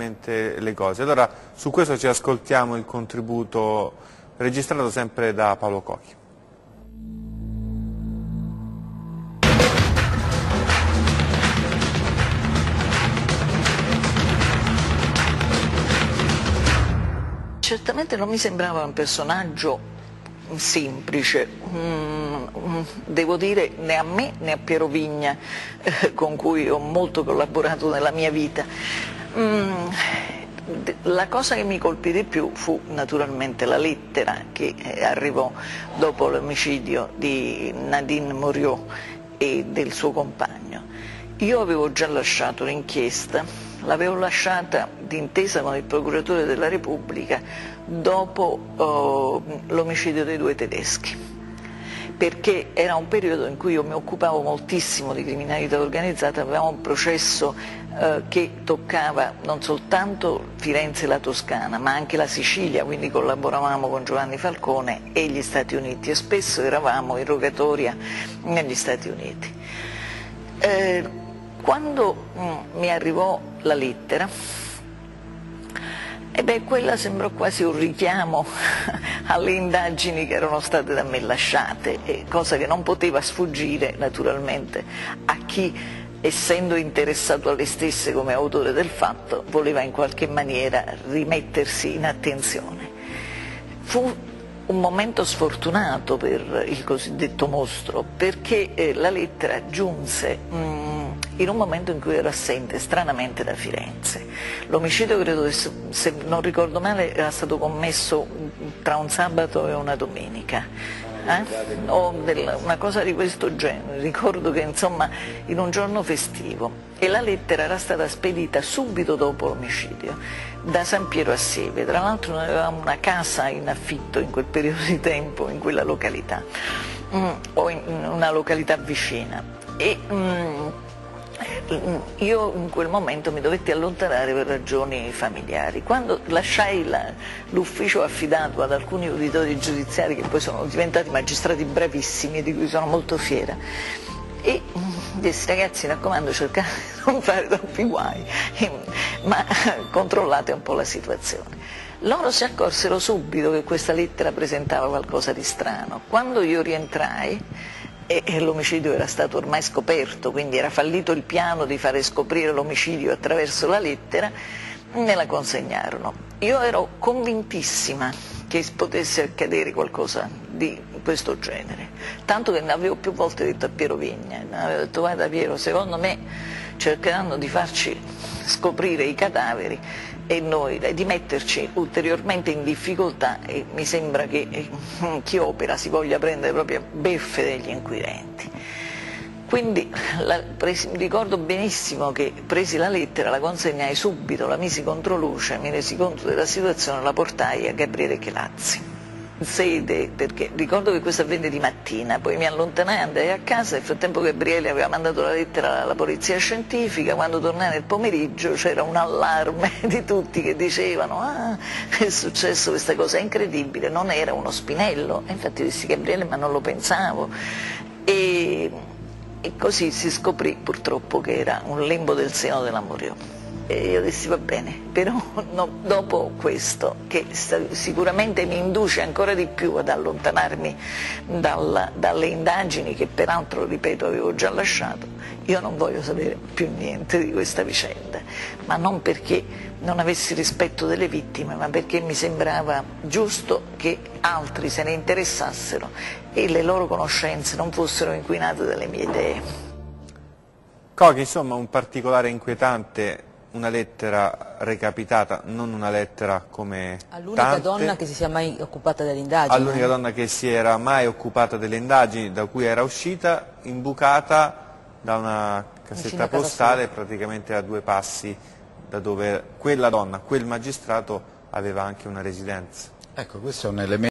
le cose. Allora su questo ci ascoltiamo il contributo registrato sempre da Paolo Cocchi. Certamente non mi sembrava un personaggio semplice, mm, mm, devo dire né a me né a Piero Vigna eh, con cui ho molto collaborato nella mia vita. Mm, la cosa che mi colpì di più fu naturalmente la lettera che eh, arrivò dopo l'omicidio di Nadine Moriot e del suo compagno. Io avevo già lasciato l'inchiesta, l'avevo lasciata d'intesa con il procuratore della Repubblica dopo oh, l'omicidio dei due tedeschi perché era un periodo in cui io mi occupavo moltissimo di criminalità organizzata, avevamo un processo eh, che toccava non soltanto Firenze e la Toscana, ma anche la Sicilia, quindi collaboravamo con Giovanni Falcone e gli Stati Uniti e spesso eravamo in rogatoria negli Stati Uniti. Eh, quando mm, mi arrivò la lettera, e beh, quella sembrò quasi un richiamo alle indagini che erano state da me lasciate, cosa che non poteva sfuggire naturalmente a chi, essendo interessato alle stesse come autore del fatto, voleva in qualche maniera rimettersi in attenzione. Fu un momento sfortunato per il cosiddetto mostro, perché eh, la lettera giunse... Mm, in un momento in cui ero assente, stranamente da Firenze. L'omicidio credo, se non ricordo male, era stato commesso tra un sabato e una domenica. Eh? o una cosa di questo genere, ricordo che insomma in un giorno festivo e la lettera era stata spedita subito dopo l'omicidio da San Piero a Seve, tra l'altro noi avevamo una casa in affitto in quel periodo di tempo in quella località mm, o in una località vicina e, mm, io in quel momento mi dovetti allontanare per ragioni familiari. Quando lasciai l'ufficio affidato ad alcuni uditori giudiziari che poi sono diventati magistrati bravissimi, di cui sono molto fiera, e dissi ragazzi mi raccomando cercate di non fare troppi guai, ma controllate un po' la situazione. Loro si accorsero subito che questa lettera presentava qualcosa di strano. Quando io rientrai, e, e l'omicidio era stato ormai scoperto, quindi era fallito il piano di fare scoprire l'omicidio attraverso la lettera, me la consegnarono. Io ero convintissima che potesse accadere qualcosa di questo genere, tanto che ne avevo più volte detto a Piero Vigna, avevo detto guarda Piero, secondo me cercheranno di farci scoprire i cadaveri e noi di metterci ulteriormente in difficoltà e mi sembra che eh, chi opera si voglia prendere proprio beffe degli inquirenti. Quindi la, presi, ricordo benissimo che presi la lettera, la consegnai subito, la misi contro luce, mi resi conto della situazione, la portai a Gabriele Chelazzi sede, perché ricordo che questo avvenne di mattina, poi mi allontanai, andai a casa, nel frattempo Gabriele aveva mandato la lettera alla polizia scientifica, quando tornai nel pomeriggio c'era un allarme di tutti che dicevano ah è successo questa cosa incredibile, non era uno spinello, e infatti dissi Gabriele ma non lo pensavo e, e così si scoprì purtroppo che era un lembo del seno dell'amorio. E io dissi va bene, però no, dopo questo, che sicuramente mi induce ancora di più ad allontanarmi dalla, dalle indagini che peraltro, ripeto, avevo già lasciato, io non voglio sapere più niente di questa vicenda, ma non perché non avessi rispetto delle vittime, ma perché mi sembrava giusto che altri se ne interessassero e le loro conoscenze non fossero inquinate dalle mie idee. Coghi, insomma, un particolare inquietante una lettera recapitata, non una lettera come All'unica donna che si sia mai occupata delle indagini. All'unica eh? donna che si era mai occupata delle indagini, da cui era uscita, imbucata da una cassetta postale praticamente a due passi da dove quella donna, quel magistrato aveva anche una residenza. Ecco, questo è un elemento